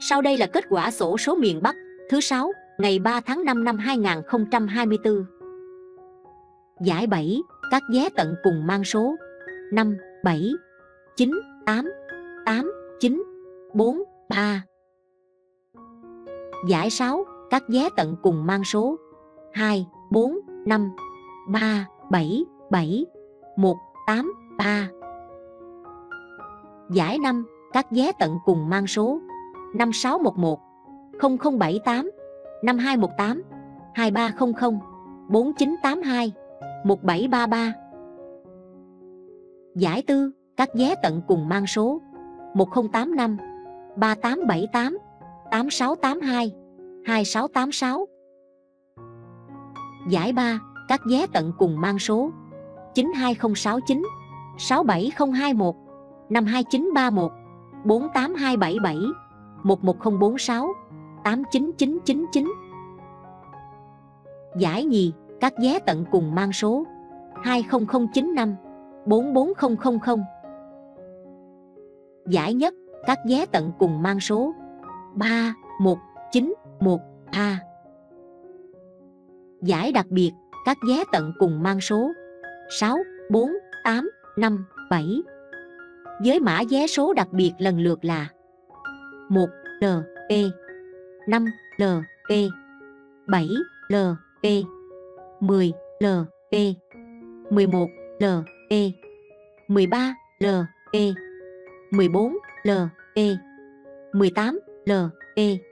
Sau đây là kết quả sổ số miền Bắc thứ 6 ngày 3 tháng 5 năm 2024 Giải 7 các vé tận cùng mang số. 5, 7, 9, 8, 8, 9, 4, 3 Giải 6 các vé tận cùng mang số. 2, 4, 5, 3, 7, 7, 1, 8, 3 Giải 5 các vé tận cùng mang số. 5611 0078 5218 2300 4982 1733 Giải tư, các vé tận cùng mang số 1085 3878 8682 2686 Giải 3 các vé tận cùng mang số 92069 67021 52931 48277 11046 89999 Giải nhì, các vé tận cùng mang số 20095 44000 Giải nhất, các vé tận cùng mang số 3191A Giải đặc biệt, các vé tận cùng mang số 64857 với mã vé số đặc biệt lần lượt là 1 LP 5 LP 7 LP 10 LP 11 LP 13 LP 14 LP 18 LP